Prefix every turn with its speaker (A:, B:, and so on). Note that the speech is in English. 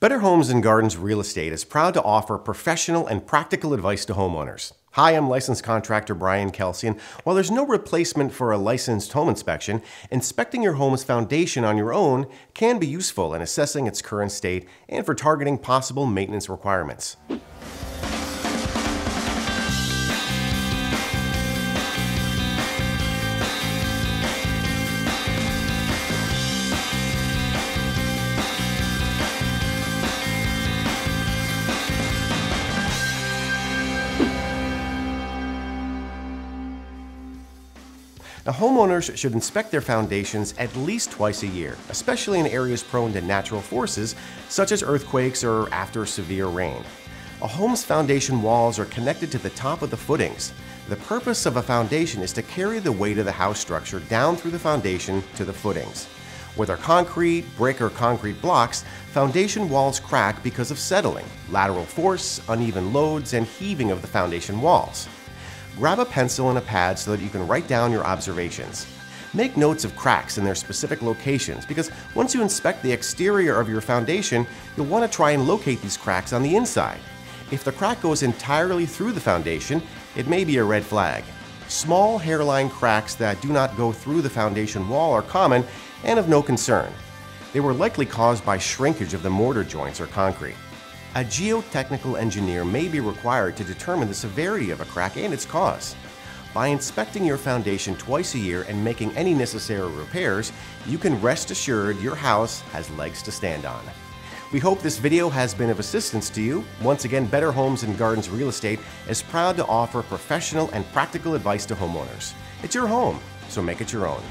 A: Better Homes and Gardens Real Estate is proud to offer professional and practical advice to homeowners. Hi, I'm licensed contractor Brian Kelsey, and while there's no replacement for a licensed home inspection, inspecting your home's foundation on your own can be useful in assessing its current state and for targeting possible maintenance requirements. Now, homeowners should inspect their foundations at least twice a year, especially in areas prone to natural forces such as earthquakes or after severe rain. A home's foundation walls are connected to the top of the footings. The purpose of a foundation is to carry the weight of the house structure down through the foundation to the footings. Whether concrete, brick, or concrete blocks, foundation walls crack because of settling, lateral force, uneven loads, and heaving of the foundation walls. Grab a pencil and a pad so that you can write down your observations. Make notes of cracks in their specific locations because once you inspect the exterior of your foundation, you'll want to try and locate these cracks on the inside. If the crack goes entirely through the foundation, it may be a red flag. Small hairline cracks that do not go through the foundation wall are common and of no concern. They were likely caused by shrinkage of the mortar joints or concrete. A geotechnical engineer may be required to determine the severity of a crack and its cause. By inspecting your foundation twice a year and making any necessary repairs, you can rest assured your house has legs to stand on. We hope this video has been of assistance to you. Once again, Better Homes and Gardens Real Estate is proud to offer professional and practical advice to homeowners. It's your home, so make it your own.